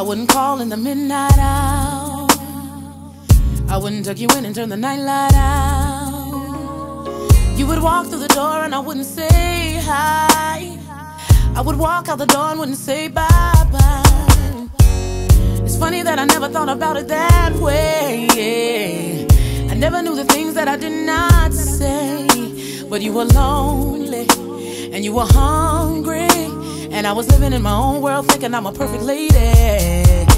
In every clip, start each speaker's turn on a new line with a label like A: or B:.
A: I wouldn't call in the midnight hour. I wouldn't tuck you in and turn the night light out. You would walk through the door and I wouldn't say hi. I would walk out the door and wouldn't say bye bye. It's funny that I never thought about it that way. I never knew the things that I did not say. But you were lonely and you were hungry. And I was living in my own world thinking I'm a perfect lady.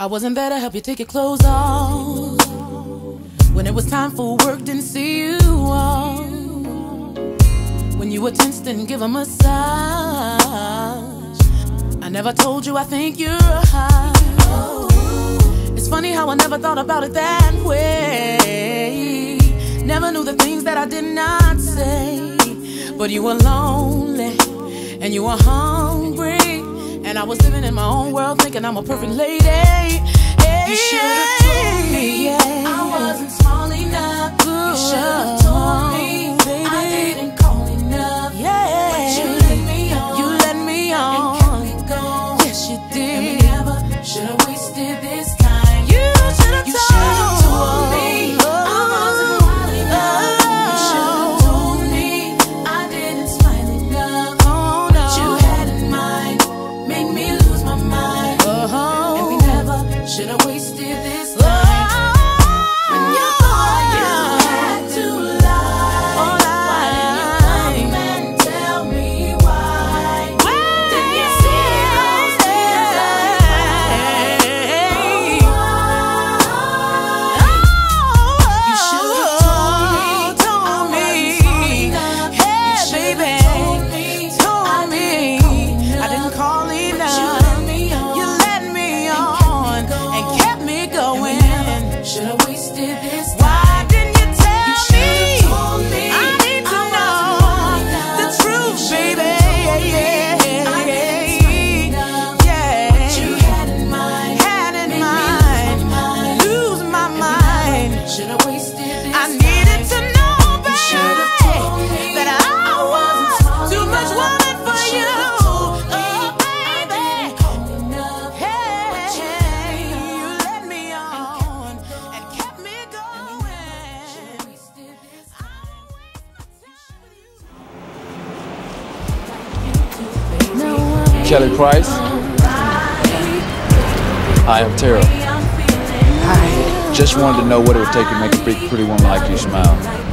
A: I wasn't there to help you take your clothes off. When it was time for work, didn't see you off. When you were tense, didn't give a massage. I never told you I think you're hot. It's funny how I never thought about it that way. Never knew the things that I did not say. But you were lonely and you were hungry. And I was living in my own world thinking I'm a perfect lady. You should have told me I wasn't small enough. You should
B: Kelly Price. Hi, I'm Tara. Just wanted to know what it would take to make a big, pretty woman like you smile.